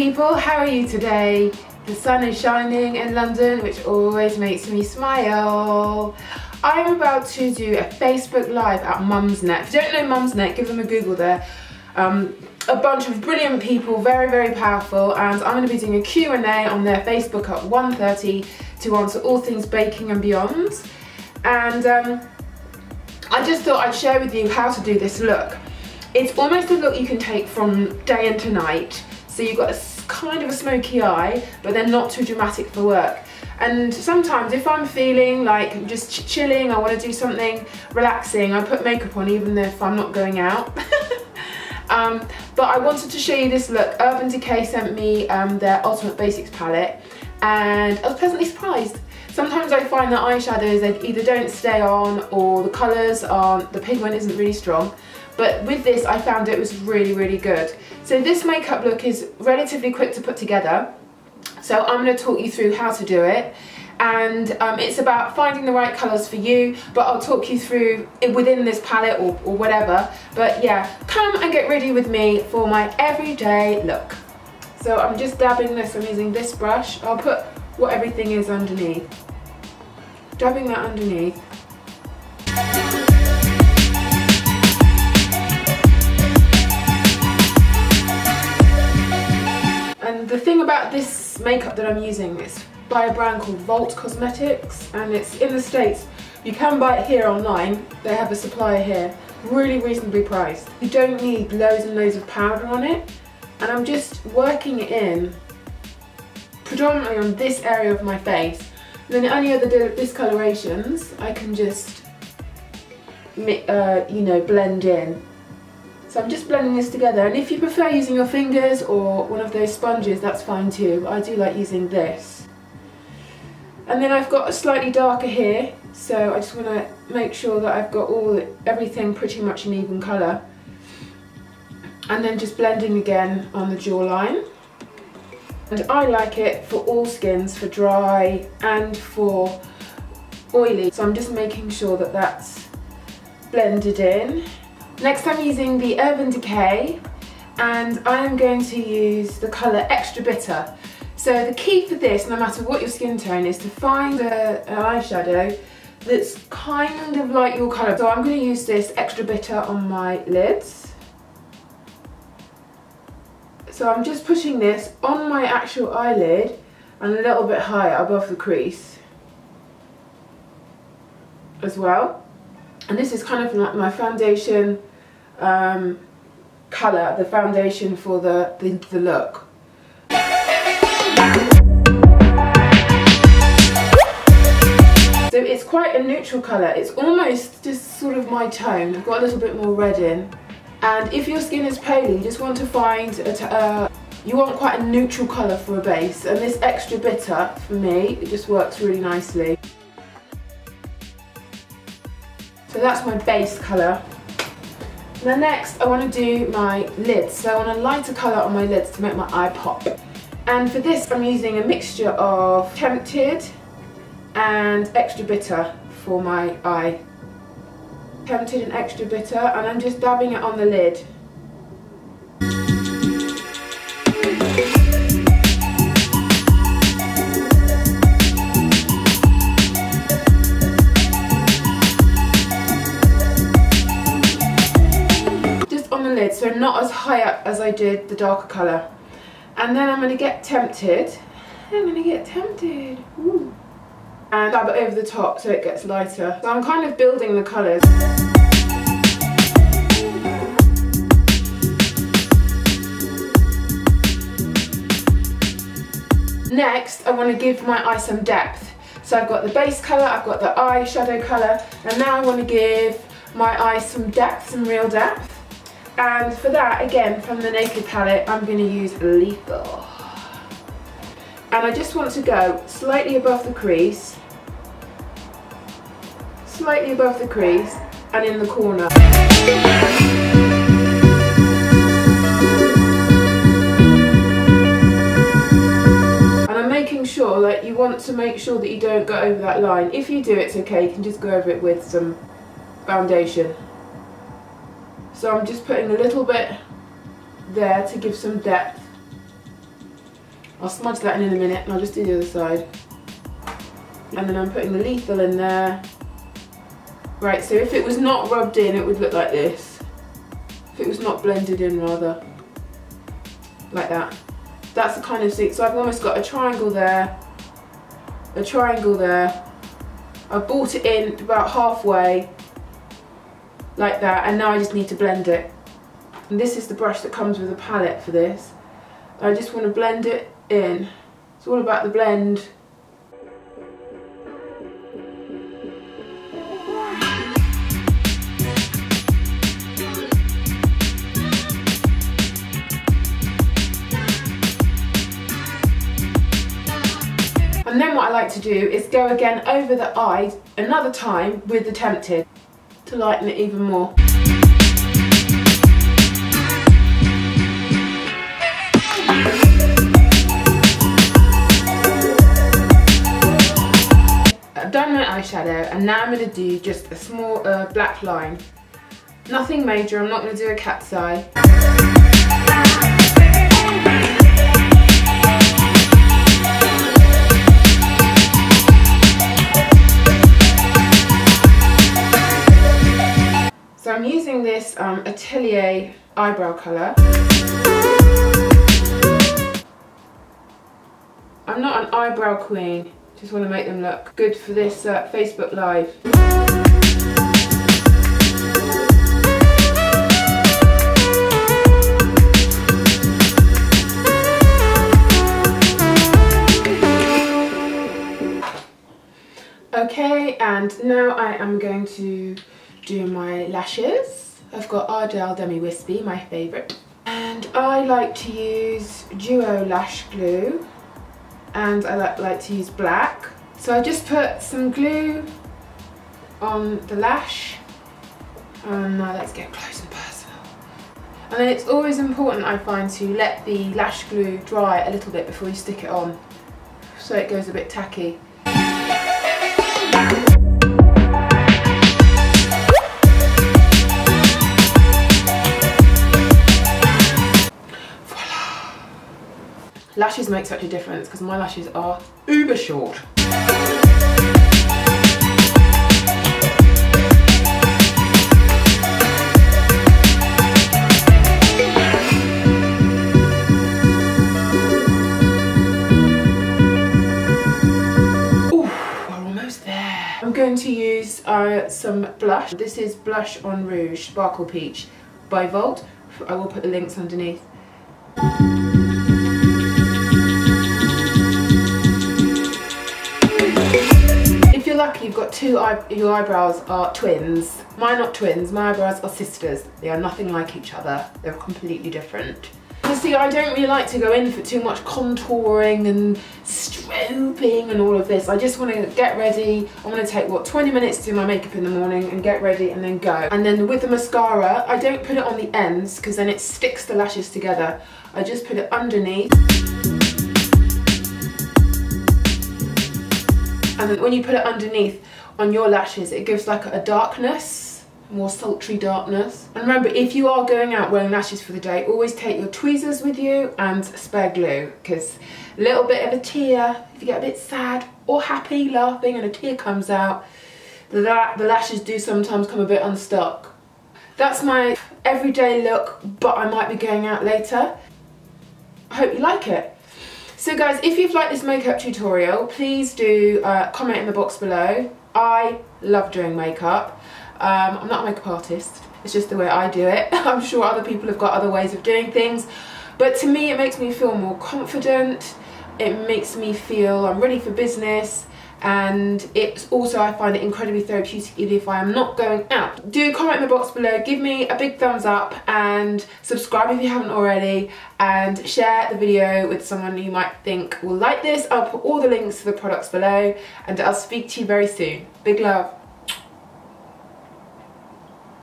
people, how are you today? The sun is shining in London, which always makes me smile. I'm about to do a Facebook Live at Mumsnet. If you don't know Mumsnet, give them a Google there. Um, a bunch of brilliant people, very, very powerful, and I'm going to be doing a Q&A on their Facebook at 1.30 to answer all things baking and beyond. And um, I just thought I'd share with you how to do this look. It's almost a look you can take from day into night. So you've got a kind of a smoky eye, but they're not too dramatic for work. And sometimes if I'm feeling like just ch chilling, I want to do something relaxing, I put makeup on even if I'm not going out. um, but I wanted to show you this look. Urban Decay sent me um, their Ultimate Basics palette and I was pleasantly surprised. Sometimes I find that eyeshadows they either don't stay on or the colours aren't, the pigment isn't really strong. But with this I found it was really, really good. So this makeup look is relatively quick to put together. So I'm going to talk you through how to do it. And um, it's about finding the right colours for you but I'll talk you through it within this palette or, or whatever. But yeah come and get ready with me for my everyday look. So I'm just dabbing this I'm using this brush. I'll put what everything is underneath. Dabbing that underneath the thing about this makeup that I'm using is by a brand called Vault Cosmetics and it's in the States. You can buy it here online, they have a supplier here, really reasonably priced. You don't need loads and loads of powder on it and I'm just working it in predominantly on this area of my face. And then any other discolorations I can just, uh, you know, blend in. So I'm just blending this together and if you prefer using your fingers or one of those sponges that's fine too. I do like using this. And then I've got a slightly darker here so I just want to make sure that I've got all everything pretty much in even colour. And then just blending again on the jawline. And I like it for all skins, for dry and for oily. So I'm just making sure that that's blended in. Next I'm using the Urban Decay and I am going to use the colour Extra Bitter. So the key for this, no matter what your skin tone, is to find a, an eyeshadow that's kind of like your colour. So I'm going to use this Extra Bitter on my lids. So I'm just pushing this on my actual eyelid and a little bit higher above the crease as well. And this is kind of like my foundation um, colour, the foundation for the, the, the look. So it's quite a neutral colour, it's almost just sort of my tone, I've got a little bit more red in. And if your skin is pale, you just want to find, a uh, you want quite a neutral colour for a base. And this extra bitter, for me, it just works really nicely. So that's my base colour. Now next I want to do my lids. So I want a lighter colour on my lids to make my eye pop. And for this I'm using a mixture of Tempted and Extra Bitter for my eye. Tempted and Extra Bitter and I'm just dabbing it on the lid. So not as high up as I did the darker colour and then I'm going to get tempted I'm going to get tempted Ooh. and dab it over the top so it gets lighter so I'm kind of building the colours Next, I want to give my eye some depth. So I've got the base colour, I've got the eye shadow colour, and now I want to give my eye some depth, some real depth. And for that, again, from the Naked palette, I'm going to use Lethal. And I just want to go slightly above the crease, slightly above the crease, and in the corner. And I'm making sure that you want to make sure that you don't go over that line. If you do, it's okay, you can just go over it with some foundation. So I'm just putting a little bit there to give some depth. I'll smudge that in in a minute and I'll just do the other side. And then I'm putting the lethal in there. Right, so if it was not rubbed in, it would look like this. If it was not blended in, rather. Like that. That's the kind of thing. So I've almost got a triangle there, a triangle there. I've brought it in about halfway, like that, and now I just need to blend it. And this is the brush that comes with a palette for this. I just want to blend it in. It's all about the blend. And then what I like to do is go again over the eye another time with the Tempted to lighten it even more. I've done my eyeshadow and now I'm going to do just a small uh, black line. Nothing major, I'm not going to do a cat's eye. Atelier eyebrow colour. I'm not an eyebrow queen, just want to make them look good for this uh, Facebook Live. Okay, and now I am going to do my lashes. I've got Ardell Demi Wispy, my favourite. And I like to use Duo Lash Glue. And I like, like to use black. So I just put some glue on the lash. And now let's get close and personal. And then it's always important, I find, to let the lash glue dry a little bit before you stick it on. So it goes a bit tacky. Lashes make such a difference because my lashes are uber short. We're almost there. I'm going to use uh, some blush. This is Blush on Rouge Sparkle Peach by Vault. I will put the links underneath. Lucky you've got two eye your eyebrows are twins. Mine are not twins, my eyebrows are sisters. They are nothing like each other. They're completely different. You see, I don't really like to go in for too much contouring and strobing and all of this. I just want to get ready. I want to take, what, 20 minutes to do my makeup in the morning and get ready and then go. And then with the mascara, I don't put it on the ends because then it sticks the lashes together. I just put it underneath. And then when you put it underneath on your lashes it gives like a darkness more sultry darkness. And remember if you are going out wearing lashes for the day always take your tweezers with you and spare glue. Because a little bit of a tear if you get a bit sad or happy laughing and a tear comes out the, the lashes do sometimes come a bit unstuck. That's my everyday look but I might be going out later. I hope you like it so guys, if you've liked this makeup tutorial, please do uh, comment in the box below. I love doing makeup. Um, I'm not a makeup artist, it's just the way I do it. I'm sure other people have got other ways of doing things. But to me, it makes me feel more confident. It makes me feel I'm ready for business and it's also I find it incredibly therapeutic even if I am not going out. Do comment in the box below, give me a big thumbs up and subscribe if you haven't already and share the video with someone you might think will like this. I'll put all the links to the products below and I'll speak to you very soon. Big love.